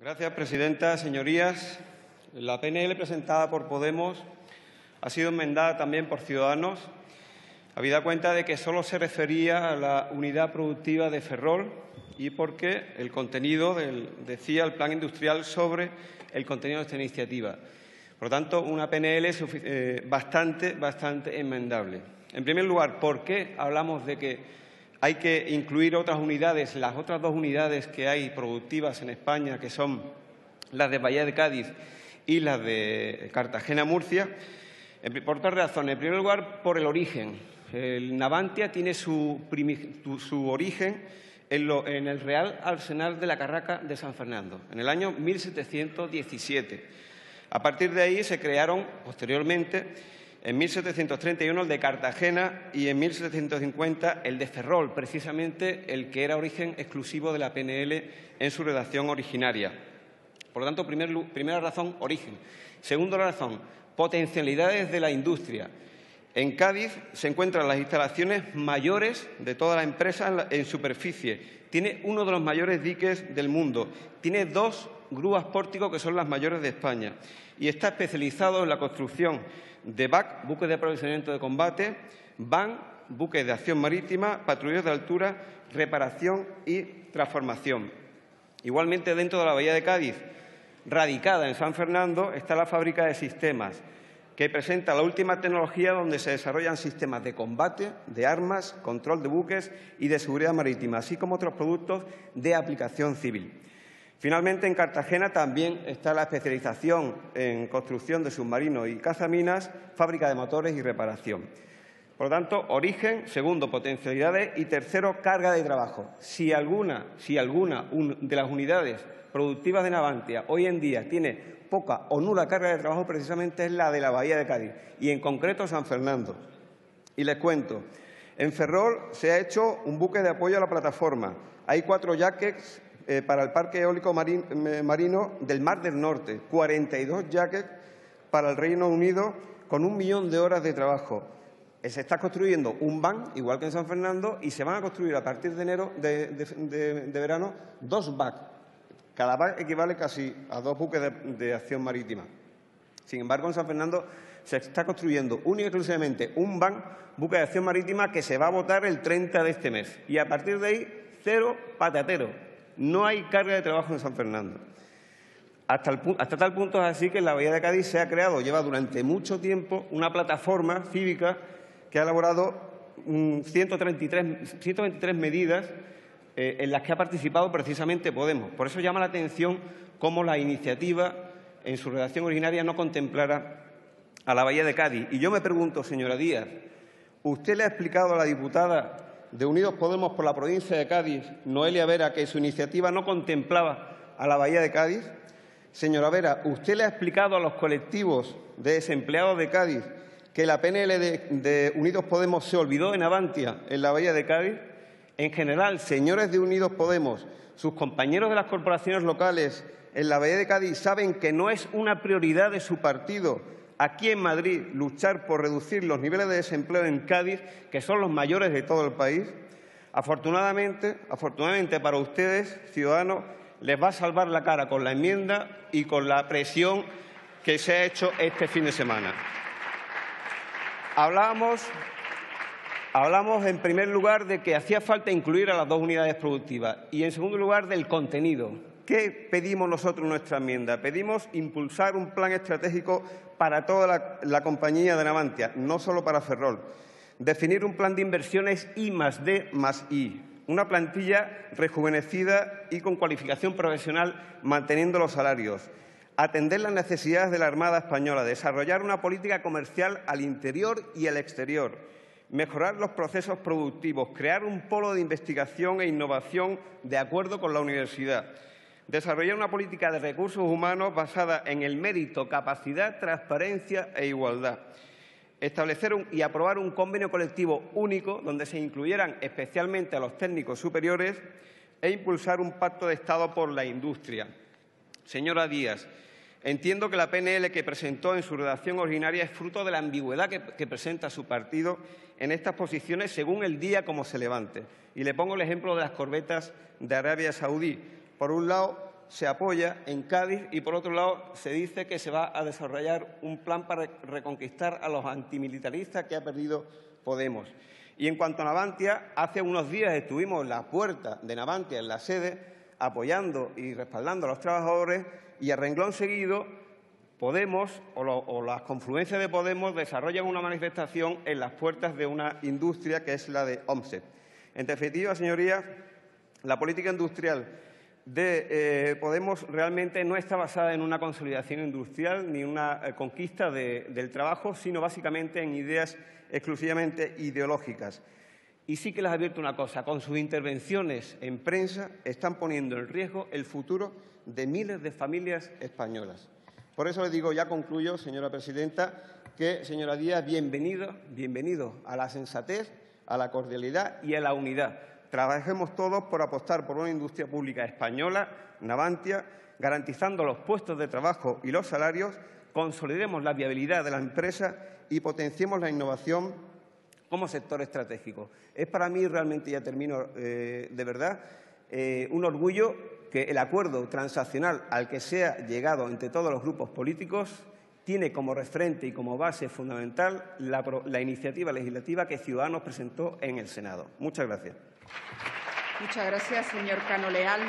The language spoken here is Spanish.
Gracias, presidenta. Señorías, la PNL presentada por Podemos ha sido enmendada también por Ciudadanos, habida cuenta de que solo se refería a la unidad productiva de Ferrol y porque el contenido decía el plan industrial sobre el contenido de esta iniciativa. Por lo tanto, una PNL eh, bastante, bastante enmendable. En primer lugar, ¿por qué hablamos de que hay que incluir otras unidades, las otras dos unidades que hay productivas en España, que son las de Bahía de Cádiz y las de Cartagena-Murcia? Por tres razones. En primer lugar, por el origen. El Navantia tiene su, origen en, el Real Arsenal de la Carraca de San Fernando, en el año 1717. A partir de ahí se crearon, posteriormente, en 1731 el de Cartagena y en 1750 el de Ferrol, precisamente el que era origen exclusivo de la PNL en su redacción originaria. Por lo tanto, primera razón, origen. Segunda razón, potencialidades de la industria. En Cádiz se encuentran las instalaciones mayores de toda la empresa en, superficie. Tiene uno de los mayores diques del mundo. Tiene dos grúas pórtico que son las mayores de España. Y está especializado en la construcción de BAC, buques de aprovisionamiento de combate, BAN, buques de acción marítima, patrulleros de altura, reparación y transformación. Igualmente, dentro de la Bahía de Cádiz, radicada en San Fernando, está la fábrica de sistemas, que presenta la última tecnología donde se desarrollan sistemas de combate, de armas, control de buques y de seguridad marítima, así como otros productos de aplicación civil. Finalmente, en Cartagena también está la especialización en construcción de submarinos y cazaminas, fábrica de motores y reparación. Por lo tanto, origen, segundo, potencialidades y tercero, carga de trabajo. Si alguna, si alguna de las unidades productivas de Navantia hoy en día tiene poca o nula carga de trabajo, precisamente es la de la Bahía de Cádiz y en concreto San Fernando. Y les cuento, en Ferrol se ha hecho un buque de apoyo a la plataforma. Hay cuatro jackets eh, para el Parque Eólico Marino del Mar del Norte, 42 jackets para el Reino Unido con un millón de horas de trabajo. Eh, se está construyendo un BAN, igual que en San Fernando, y se van a construir a partir de enero de, verano dos BAC. Cada BAC equivale casi a dos buques de, acción marítima. Sin embargo, en San Fernando se está construyendo única y exclusivamente un BAN, buque de acción marítima, que se va a votar el 30 de este mes. Y a partir de ahí, cero patatero. No hay carga de trabajo en San Fernando. Hasta, tal punto es así que en la Bahía de Cádiz se ha creado, lleva durante mucho tiempo, una plataforma cívica que ha elaborado 133, mm, 123 medidas eh, en las que ha participado precisamente Podemos. Por eso llama la atención cómo la iniciativa en su redacción originaria no contemplara a la Bahía de Cádiz. Y yo me pregunto, señora Díaz, ¿usted le ha explicado a la diputada de Unidos Podemos por la provincia de Cádiz, Noelia Vera, que su iniciativa no contemplaba a la Bahía de Cádiz? Señora Vera, ¿usted le ha explicado a los colectivos de desempleados de Cádiz que la PNL de, Unidos Podemos se olvidó de Navantia en la Bahía de Cádiz? En general, señores de Unidos Podemos, sus compañeros de las corporaciones locales en la Bahía de Cádiz saben que no es una prioridad de su partido aquí en Madrid luchar por reducir los niveles de desempleo en Cádiz, que son los mayores de todo el país, afortunadamente, afortunadamente para ustedes, ciudadanos, les va a salvar la cara con la enmienda y con la presión que se ha hecho este fin de semana. Hablábamos, hablamos en primer lugar de que hacía falta incluir a las dos unidades productivas y en segundo lugar del contenido. ¿Qué pedimos nosotros en nuestra enmienda? Pedimos impulsar un plan estratégico para toda la, compañía de Navantia, no solo para Ferrol. Definir un plan de inversiones I más D más I. Una plantilla rejuvenecida y con cualificación profesional manteniendo los salarios. Atender las necesidades de la Armada Española. Desarrollar una política comercial al interior y al exterior. Mejorar los procesos productivos. Crear un polo de investigación e innovación de acuerdo con la universidad desarrollar una política de recursos humanos basada en el mérito, capacidad, transparencia e igualdad. Establecer y aprobar un convenio colectivo único donde se incluyeran especialmente a los técnicos superiores e impulsar un pacto de Estado por la industria. Señora Díaz, entiendo que la PNL que presentó en su redacción originaria es fruto de la ambigüedad que, que presenta su partido en estas posiciones según el día como se levante. Y le pongo el ejemplo de las corbetas de Arabia Saudí por un lado, se apoya en Cádiz y, por otro lado, se dice que se va a desarrollar un plan para reconquistar a los antimilitaristas que ha perdido Podemos. Y en cuanto a Navantia, hace unos días estuvimos en la puerta de Navantia, en la sede, apoyando y respaldando a los trabajadores y a renglón seguido Podemos o, las confluencias de Podemos desarrollan una manifestación en las puertas de una industria que es la de OMSET. En definitiva, señorías, la política industrial de eh, Podemos realmente no está basada en una consolidación industrial ni una eh, conquista del trabajo, sino básicamente en ideas exclusivamente ideológicas. Y sí que les advierto una cosa, con sus intervenciones en prensa están poniendo en riesgo el futuro de miles de familias españolas. Por eso le digo, ya concluyo, señora presidenta, que, señora Díaz, bienvenido, bienvenido a la sensatez, a la cordialidad y a la unidad. Trabajemos todos por apostar por una industria pública española, Navantia, garantizando los puestos de trabajo y los salarios, consolidemos la viabilidad de la empresa y potenciemos la innovación como sector estratégico. Es para mí realmente, ya termino eh, de verdad, eh, un orgullo que el acuerdo transaccional al que se ha llegado entre todos los grupos políticos tiene como referente y como base fundamental la, la iniciativa legislativa que Ciudadanos presentó en el Senado. Muchas gracias. Muchas gracias, señor Cano Leal.